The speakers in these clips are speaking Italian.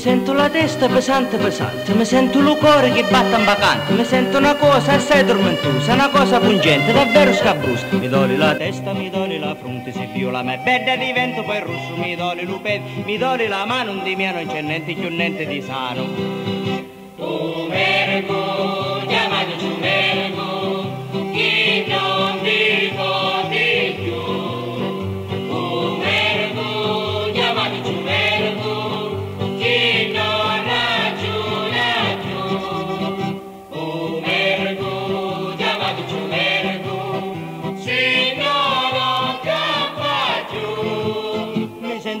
sento la testa pesante pesante, mi sento il cuore che batte in vacante, mi sento una cosa assai tormentosa, una cosa pungente, davvero scabrosa. Mi doli la testa, mi doli la fronte, si viola me bella divento poi rosso, mi doli l'upet, mi doli la mano, di mia non c'è niente più niente di sano.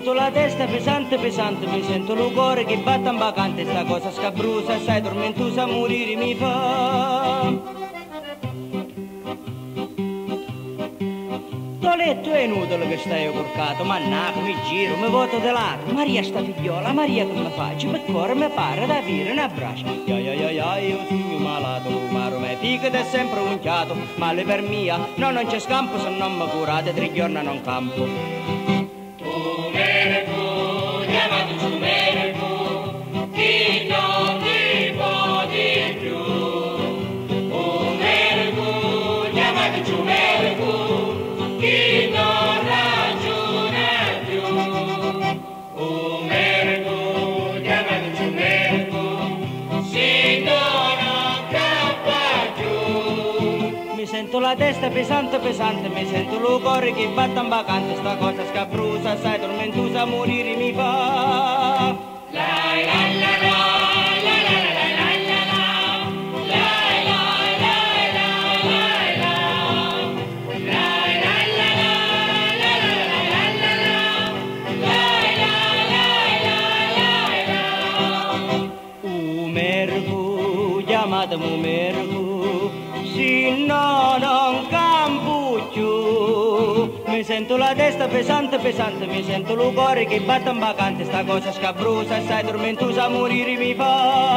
Sento la testa pesante pesante, mi sento il cuore che batte in vacante, sta cosa scabrosa, assai tormentosa, morire mi fa. Toletto è inutile che stai corcato, mannato, mi giro, mi vuoto di lato. Maria sta figliola, Maria mi faccio, per cuore mi pare da avere un abbraccio. Ya ya ya ya, io sono malato, maro me figa ed è sempre unchiato, male per mia, no non c'è scampo se non mi curate, tre giorni non campo. La testa pesante pesante, mi sento il cuore che batte in vacante, sta cosa scabrosa, assai tormentosa, morire mi fa. Più. Mi sento la testa pesante pesante, mi sento il cuore che batte in vacante, sta cosa scabrosa, assai tormentosa, morire mi fa.